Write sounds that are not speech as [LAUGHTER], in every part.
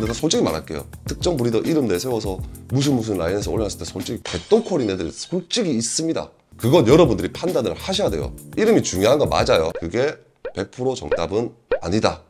내가 솔직히 말할게요. 특정 브리더 이름 내세워서 무슨 무슨 라인에서 올라왔을 때 솔직히 개똥콜인 애들이 솔직히 있습니다. 그건 여러분들이 판단을 하셔야 돼요. 이름이 중요한 건 맞아요. 그게 100% 정답은 아니다.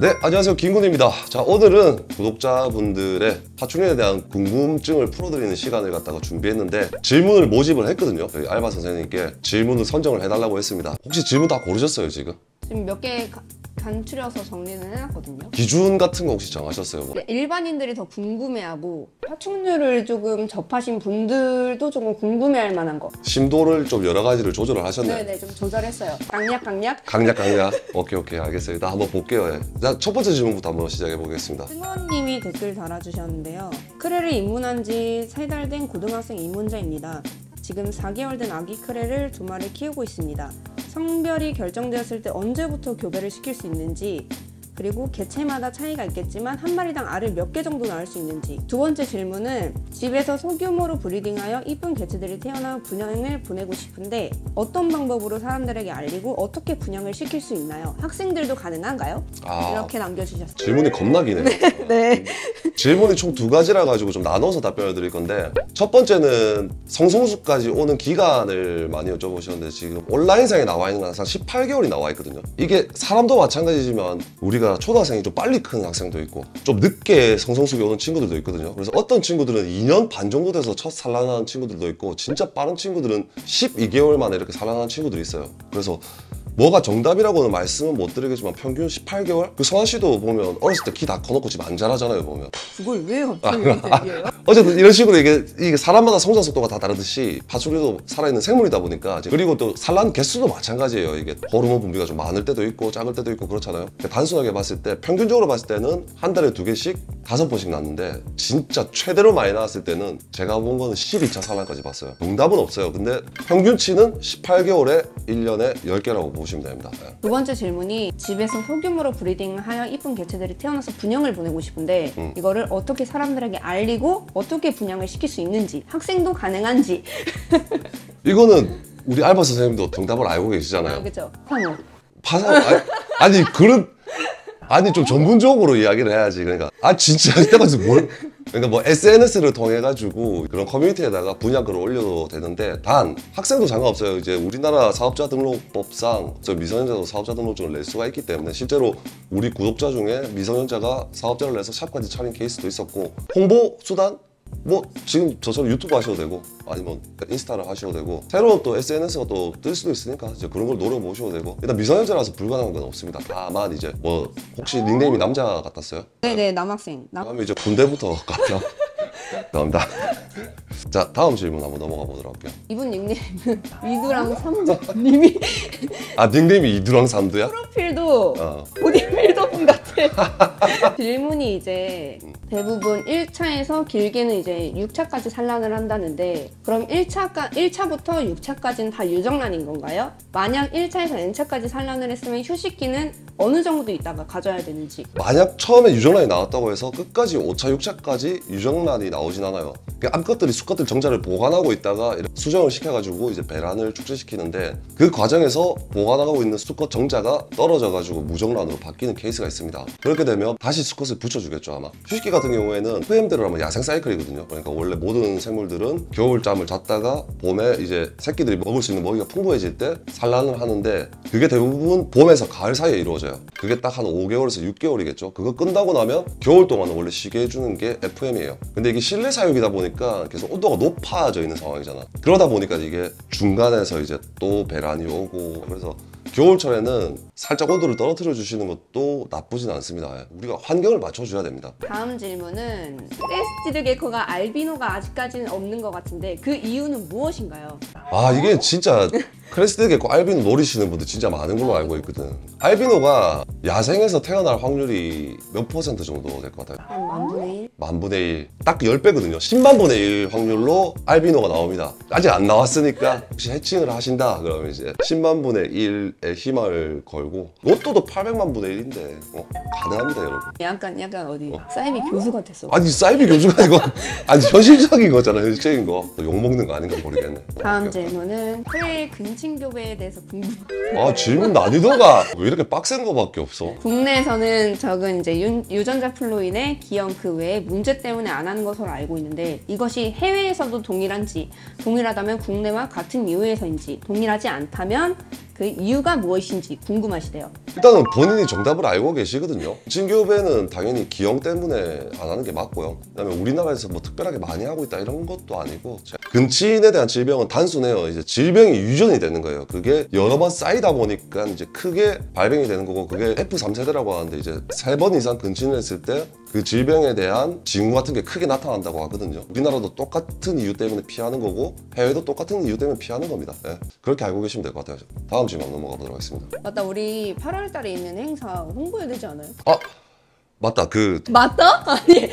네, 안녕하세요. 김군입니다. 자, 오늘은 구독자분들의 파충류에 대한 궁금증을 풀어드리는 시간을 갖다가 준비했는데 질문을 모집을 했거든요. 저희 알바 선생님께 질문을 선정을 해달라고 했습니다. 혹시 질문 다 고르셨어요, 지금? 지금 몇개 간추려서 정리는 해놨거든요. 기준 같은 거 혹시 정하셨어요? 뭐? 근데 일반인들이 더 궁금해하고 파충류를 조금 접하신 분들도 조금 궁금해할 만한 거. 심도를 좀 여러 가지를 조절을 하셨네. 네네 좀 조절했어요. 강약 강약. 강약 강약. 오케이 오케이 알겠어요. 일단 한번 볼게요. 예. 자, 첫 번째 질문부터 한번 시작해 보겠습니다. 승원님이 댓글 달아주셨는데요. 크레를 입문한 지 세 달 된 고등학생 입문자입니다. 지금 4개월 된 아기 크레를 두 마리 키우고 있습니다. 성별이 결정되었을 때 언제부터 교배를 시킬 수 있는지 그리고 개체마다 차이가 있겠지만 한 마리당 알을 몇 개 정도 낳을 수 있는지 두 번째 질문은 집에서 소규모로 브리딩하여 이쁜 개체들이 태어나 분양을 보내고 싶은데 어떤 방법으로 사람들에게 알리고 어떻게 분양을 시킬 수 있나요? 학생들도 가능한가요? 아, 이렇게 남겨주셨어요. 질문이 겁나 기네요. [LAUGHS] 네. 질문이 총 두 가지라 가지고 좀 나눠서 답변을 드릴 건데 첫 번째는 성성수까지 오는 기간을 많이 여쭤보셨는데 지금 온라인상에 나와 있는 건 항상 18개월이 나와 있거든요. 이게 사람도 마찬가지지만 우리가 초등학생이 좀 빨리 큰 학생도 있고 좀 늦게 성성수기 오는 친구들도 있거든요. 그래서 어떤 친구들은 2년 반 정도 돼서 첫 산란하는 친구들도 있고 진짜 빠른 친구들은 12개월 만에 이렇게 산란하는 친구들이 있어요. 그래서 뭐가 정답이라고는 말씀은 못 드리겠지만 평균 18개월? 그 선아 씨도 보면 어렸을 때 키 다 커놓고 지금 안 자라잖아요 보면. 그걸 왜 갑자기 [LAUGHS] 얘기해요? 어쨌든 이런 식으로 이게, 이게 사람마다 성장 속도가 다 다르듯이 파충류도 살아있는 생물이다 보니까 그리고 또 산란 개수도 마찬가지예요 이게. 호르몬 분비가 좀 많을 때도 있고 작을 때도 있고 그렇잖아요. 단순하게 봤을 때 평균적으로 봤을 때는 한 달에 두 개씩 다섯 번씩 낳는데 진짜 최대로 많이 나왔을 때는 제가 본 거는 12차 산란까지 봤어요. 정답은 없어요. 근데 평균치는 18개월에 1년에 10개라고 보 시면 됩니다 네. 두 번째 질문이 집에서 소규모로 브리딩하여 이쁜 개체들이 태어나서 분양을 보내고 싶은데 음. 이거를 어떻게 사람들에게 알리고 어떻게 분양을 시킬 수 있는지 학생도 가능한지 [LAUGHS] 이거는 우리 알바 선생님도 정답을 알고 계시잖아요 그렇죠? 상호 파산 아니, 아니 그런 아니 좀 전문적으로 이야기를 해야지. 그러니까 아 진짜? [LAUGHS] 이때까지 뭘? 그러니까 뭐 SNS를 통해 가지고 그런 커뮤니티에다가 분양글을 올려도 되는데 단 학생도 상관없어요. 이제 우리나라 사업자 등록법상 저 미성년자도 사업자 등록증을 낼 수가 있기 때문에 실제로 우리 구독자 중에 미성년자가 사업자를 내서 샵까지 차린 케이스도 있었고 홍보 수단 뭐 지금 저처럼 유튜브 하셔도 되고 아니면 인스타를 하셔도 되고 새로운 또 SNS가 또 뜰 수도 있으니까 이제 그런 걸 노려보셔도 되고 일단 미성년자라서 불가능한 건 없습니다. 다만 이제 뭐 혹시 닉네임이 남자 같았어요? 네네 남학생. 남... 그러면 이제 군대부터 [LAUGHS] 갔다 나온다. 자 다음 질문 한번 넘어가 보도록 할게요. 이분 닉네임은 이두랑 삼두님이 아 닉네임이 이두랑 삼두야? 프로필도 어. 보디빌더분 같아 [LAUGHS] 질문이 이제 대부분 1차에서 길게는 이제 6차까지 산란을 한다는데 그럼 1차가, 1차부터 6차까지는 다 유정란인 건가요? 만약 1차에서 N차까지 산란을 했으면 휴식기는 어느 정도 있다가 가져야 되는지 만약 처음에 유정란이 나왔다고 해서 끝까지 5차, 6차까지 유정란이 나오진 않아요. 암컷들이 수컷들 정자를 보관하고 있다가 이렇게 수정을 시켜가지고 이제 배란을 축제시키는데 그 과정에서 보관하고 있는 수컷 정자가 떨어져가지고 무정란으로 바뀌는 케이스가 있습니다. 그렇게 되면 다시 수컷을 붙여주겠죠 아마. 휴식기 같은 경우에는 FM대로 하면 야생 사이클이거든요. 그러니까 원래 모든 생물들은 겨울잠을 잤다가 봄에 이제 새끼들이 먹을 수 있는 먹이가 풍부해질 때 산란을 하는데 그게 대부분 봄에서 가을 사이에 이루어져 요. 그게 딱 한 5개월에서 6개월이겠죠. 그거 끝나고 나면 겨울 동안은 원래 쉬게 해주는 게 FM이에요. 근데 이게 실내 사육이다 보니까 계속 온도가 높아져 있는 상황이잖아. 그러다 보니까 이게 중간에서 이제 또 배란이 오고 그래서 겨울철에는 살짝 온도를 떨어뜨려 주시는 것도 나쁘진 않습니다. 우리가 환경을 맞춰줘야 됩니다. 다음 질문은 crested gecko가 알비노가 아직까지는 없는 것 같은데 그 이유는 무엇인가요? 아 이게 진짜 [LAUGHS] crested gecko 알비노 노리시는 분들 진짜 많은 걸로 알고 있거든. 알비노가 야생에서 태어날 확률이 몇 퍼센트 정도 될 것 같아요? 한 만분의 1? 만분의 1, 딱 10배거든요. 10만 분의 1 확률로 알비노가 나옵니다. 아직 안 나왔으니까 혹시 hatching을 하신다 그러면 이제 10만 분의 1의 희망을 걸고 로또도 800만 분의 1인데 어, 가능합니다 여러분. 약간 약간 어디 사이비 교주 같았어 아니 사이비 교수가 이거 아니 현실적인 거잖아 현실적인 거 욕먹는 거 아닌가 모르겠네. 다음 질문은 크레일 근치 해칭교배에 대해서 궁금. 아 질문 난이도가 왜 이렇게 빡센 거밖에 없어? 국내에서는 적은 이제 유, 유전자 플로인의 기형 그 외에 문제 때문에 안 하는 것으로 알고 있는데 이것이 해외에서도 동일한지 동일하다면 국내와 같은 이유에서인지 동일하지 않다면 그 이유가 무엇인지 궁금하시대요. 일단은 본인이 정답을 알고 계시거든요. 진교배는 당연히 기형 때문에 안 하는 게 맞고요. 그다음에 우리나라에서 뭐 특별하게 많이 하고 있다 이런 것도 아니고 근친에 대한 질병은 단순해요. 이제 질병이 유전이 되는 거예요. 그게 여러 번 쌓이다 보니까 이제 크게 발병이 되는 거고 그게 F3 세대라고 하는데 이제 세 번 이상 근친을 했을 때 그 질병에 대한 징후 같은 게 크게 나타난다고 하거든요. 우리나라도 똑같은 이유 때문에 피하는 거고 해외도 똑같은 이유 때문에 피하는 겁니다. 예. 그렇게 알고 계시면 될 것 같아요. 다음 질문 넘어가 보도록 하겠습니다. 맞다, 우리 8월 달에 있는 행사 홍보해야 되지 않아요? 아 맞다 그 맞다? [LAUGHS] 아니.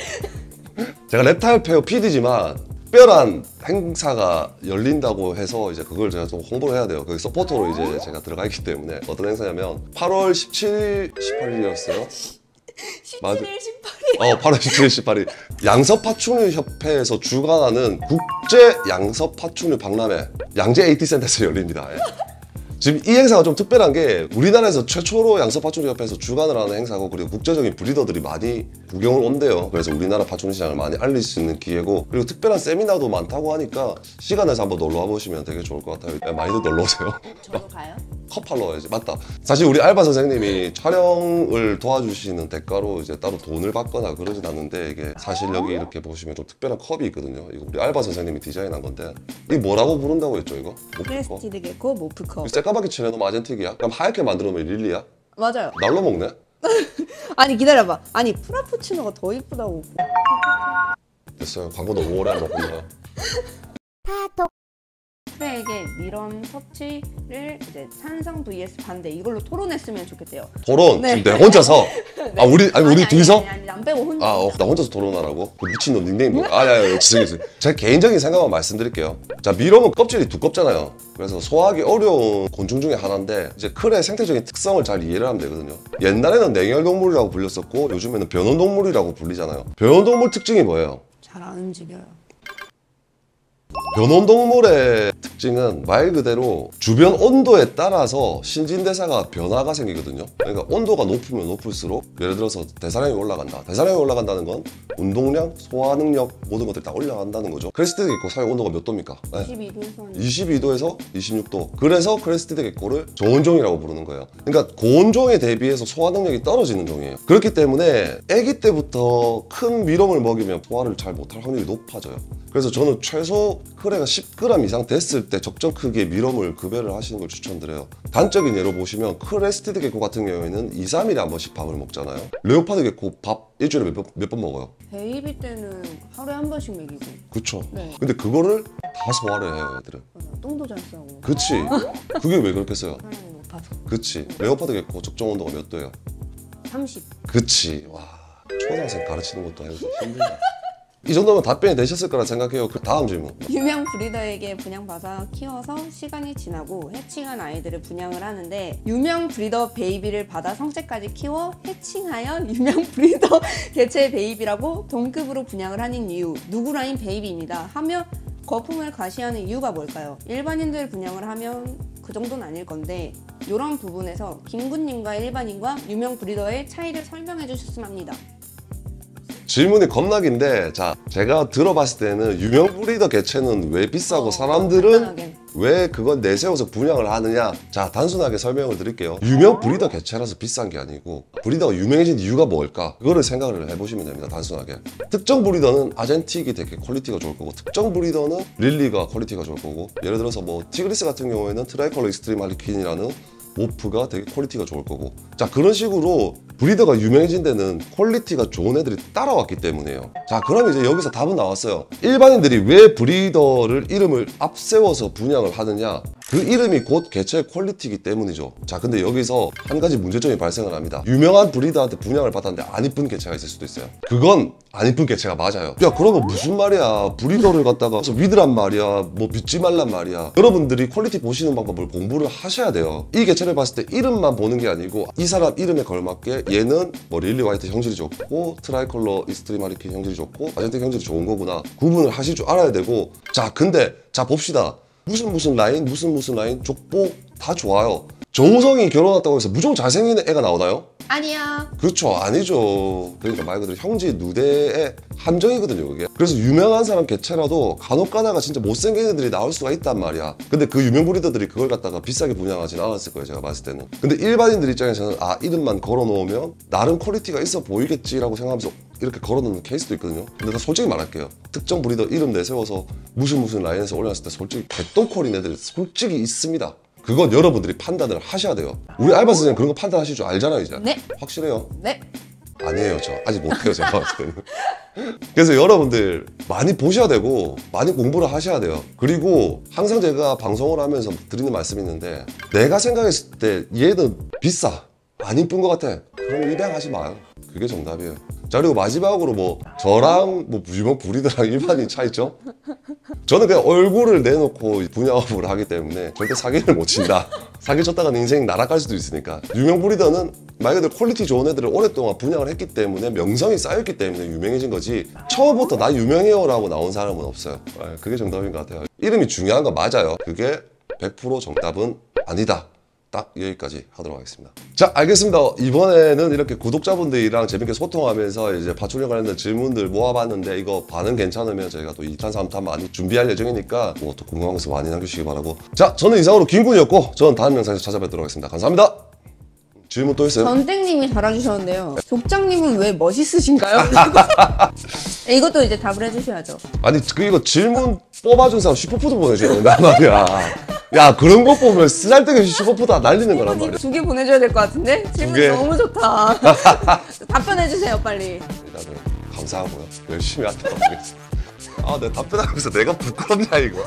제가 Reptile Fair PD지만 특별한 행사가 열린다고 해서 이제 그걸 제가 좀 홍보를 해야 돼요. 그 서포터로 이제 제가 들어가 있기 때문에 어떤 행사냐면 8월 17, 18일이었어요. 17일 18일. 어, 8월 17일, 18일. 양서파충류 협회에서 주관하는 국제 양서파충류 박람회 양재 AT 센터에서 열립니다. 예. 지금 이 행사가 좀 특별한 게 우리나라에서 최초로 양서파충류 협회에서 주관을 하는 행사고 그리고 국제적인 breeder들이 많이 구경을 온대요. 그래서 우리나라 파충류 시장을 많이 알릴 수 있는 기회고 그리고 특별한 세미나도 많다고 하니까 시간 내서 한번 놀러 와보시면 되게 좋을 것 같아요. 예, 많이들 놀러 오세요. [LAUGHS] 저도 가요? 컵팔러 와야지 맞다 사실 우리 알바 선생님이 촬영을 도와주시는 대가로 이제 따로 돈을 받거나 그러진 않는데 이게 사실 여기 이렇게 보시면 좀 특별한 컵이 있거든요 이거 우리 알바 선생님이 디자인한 건데 이 뭐라고 부른다고 했죠 이거? crested gecko morph컵. 새까맣게 칠해놓으면 axanthic이야? 그럼 하얗게 만들어놓으면 Lilly야? 맞아요. 날로 먹네? [LAUGHS] 아니 기다려봐. 아니 frappuccino가 더 이쁘다고. 됐어요 광고 너무 오래 안 먹군요 [LAUGHS] 프레에게 미럼 섭취를 이제 찬성 vs 반대 이걸로 토론했으면 좋겠대요. 토론 네. 지금 내 혼자서 [LAUGHS] 아 우리 아니 우리 둘이서? 아니, 아니, 남 빼고 혼자. 아, 어, 나 혼자서 토론하라고? 그 미친놈 닉네임 뭐야? [LAUGHS] 아, 야, 야, 죄송해요. 제 개인적인 생각만 말씀드릴게요. 자, 미럼은 껍질이 두껍잖아요. 그래서 소화하기 어려운 곤충 중에 하나인데, 이제 클의 생태적인 특성을 잘 이해를 하면 되거든요. 옛날에는 냉혈동물이라고 불렸었고, 요즘에는 변온동물이라고 불리잖아요. 변온동물 특징이 뭐예요? 잘 안 움직여요. 변온동물의 특징은 말 그대로 주변 온도에 따라서 신진대사가 변화가 생기거든요. 그러니까 온도가 높으면 높을수록 예를 들어서 대사량이 올라간다. 대사량이 올라간다는 건 운동량, 소화 능력 모든 것들이 다 올라간다는 거죠. crested gecko 사육 온도가 몇 도입니까? 네. 22도에서 22도에서 26도. 그래서 crested gecko를 저온종이라고 부르는 거예요. 그러니까 고온 종에 대비해서 소화 능력이 떨어지는 종이에요. 그렇기 때문에 아기 때부터 큰 mealworm을 먹이면 소화를 잘 못할 확률이 높아져요. 그래서 저는 최소 크레가 10g 이상 됐을 때 적정 크기의 mealworm을 급여를 하시는 걸 추천드려요. 단적인 예로 보시면 crested gecko 같은 경우에는 2, 3일에 한 번씩 밥을 먹잖아요. leopard gecko 밥 일주일에 몇번 먹어요? baby 때는 하루에 한 번씩 먹이고 그쵸. 네. 근데 그거를 다 소화를 해요, 애들은. 맞아. 똥도 잘 싸고 그치. 그게 왜 그렇게 써요? 대사량이 높아서 그치. leopard gecko 적정 온도가 몇 도예요? 30 그치. 와, 초등학생 가르치는 것도 힘들다. 이 정도면 답변이 되셨을 거라 생각해요. 그 다음 질문. 유명 breeder에게 분양받아 키워서 시간이 지나고 hatching한 아이들을 분양을 하는데 유명 breeder baby를 받아 성체까지 키워 hatching하여 유명 [LAUGHS] breeder 개체 baby라고 동급으로 분양을 하는 이유 누구라인 baby입니다 하며 거품을 과시하는 이유가 뭘까요? 일반인들 분양을 하면 그 정도는 아닐 건데 이런 부분에서 김군님과 일반인과 유명 breeder의 차이를 설명해 주셨으면 합니다. 질문이 겁나긴데, 자, 제가 들어봤을 때는 유명 breeder 개체는 왜 비싸고 어, 사람들은. 왜 그걸 내세워서 분양을 하느냐? 자, 단순하게 설명을 드릴게요. 유명 breeder 개체라서 비싼 게 아니고, breeder가 유명해진 이유가 뭘까? 그거를 생각을 해보시면 됩니다, 단순하게. 특정 breeder는 axanthic이 되게 quality가 좋을 거고, 특정 breeder는 Lilly가 quality가 좋을 거고, 예를 들어서 뭐, 티그리스 같은 경우에는 tricolor extreme harlequin이라는 morph가 되게 quality가 좋을 거고. 자 그런 식으로 breeder가 유명해진 데는 quality가 좋은 애들이 따라왔기 때문이에요. 자 그럼 이제 여기서 답은 나왔어요. 일반인들이 왜 breeder를 이름을 앞세워서 분양을 하느냐 그 이름이 곧 개체의 quality이기 때문이죠. 자 근데 여기서 한 가지 문제점이 발생을 합니다. 유명한 breeder한테 분양을 받았는데 안 이쁜 개체가 있을 수도 있어요. 그건 안 이쁜 개체가 맞아요. 야 그러면 무슨 말이야. breeder를 갖다가 믿으란 말이야. 뭐 믿지 말란 말이야. 여러분들이 quality 보시는 방법을 공부를 하셔야 돼요. 이 개체를 봤을 때 이름만 보는 게 아니고 이 사람 이름에 걸맞게 얘는 뭐 Lilly White 형질이 좋고 tricolor extreme harlequin 형질이 좋고 axanthic 형질이 좋은 거구나 구분을 하실 줄 알아야 되고. 자 근데 자 봅시다 무슨 무슨 라인 무슨 무슨 라인 족보 다 좋아요. 정우성이 결혼했다고 해서 무조건 잘생긴 애가 나오나요? 아니야. 그렇죠. 아니죠. 그러니까 말 그대로 형제 누대의 함정이거든요 그게. 그래서 유명한 사람 개체라도 간혹 가다가 진짜 못생긴 애들이 나올 수가 있단 말이야. 근데 그 유명 breeder들이 그걸 갖다가 비싸게 분양하진 않았을 거예요 제가 봤을 때는. 근데 일반인들 입장에서는 아 이름만 걸어놓으면 나름 quality가 있어 보이겠지라고 생각하면서 이렇게 걸어놓는 케이스도 있거든요. 근데 나 솔직히 말할게요. 특정 breeder 이름 내세워서 무슨 무슨 라인에서 올렸을 때 솔직히 개똥콜인 애들이 솔직히 있습니다 그건 여러분들이 판단을 하셔야 돼요. 우리 알바 선생님 그런 거 판단하실 줄 알잖아요 이제. 네. 확실해요? 네. 아니에요 저. 아직 못해요 제가 봤을 때는. 그래서 여러분들 많이 보셔야 되고 많이 공부를 하셔야 돼요. 그리고 항상 제가 방송을 하면서 드리는 말씀이 있는데 내가 생각했을 때 얘는 비싸. 안 이쁜 것 같아. 그럼 입양하지 마요 그게 정답이에요 자 그리고 마지막으로 뭐 저랑 뭐 유명 breeder랑 일반인 차이죠 저는 그냥 얼굴을 내놓고 분양업을 하기 때문에 절대 사기를 못 친다. 사기 쳤다가 인생 날아갈 수도 있으니까. 유명 breeder는 말 그대로 quality 좋은 애들을 오랫동안 분양을 했기 때문에 명성이 쌓였기 때문에 유명해진 거지. 처음부터 나 유명해요 라고 나온 사람은 없어요. 아, 그게 정답인 것 같아요. 이름이 중요한 건 맞아요. 그게 100% 정답은 아니다. 딱 여기까지 하도록 하겠습니다. 자, 알겠습니다. 이번에는 이렇게 구독자분들이랑 재밌게 소통하면서 이제 파충류 관련된 질문들 모아봤는데 이거 반응 괜찮으면 저희가 또 2탄, 3탄 많이 준비할 예정이니까 뭐 또 궁금한 것을 많이 남겨주시기 바라고. 자, 저는 이상으로 김군이었고 저는 다음 영상에서 찾아뵙도록 하겠습니다. 감사합니다. 질문 또 있어요? 전땡님이 달아주셨는데요. 족장님은 왜 멋있으신가요? [LAUGHS] 이것도 이제 답을 해주셔야죠. 아니 그 이거 질문 뽑아준 사람 superfood 보내줘야 된단 말이야. 야 그런 거 보면 쓰잘데기 없이 superfood 다 날리는 거란 말이야. 두 개 보내줘야 될 것 같은데? 질문 개. 너무 좋다. [LAUGHS] 답변해주세요, 빨리. 일단은 감사하고요. 열심히 하도록 하겠습니다. 아, 내가 답변하면서 내가 부끄럽냐 이거.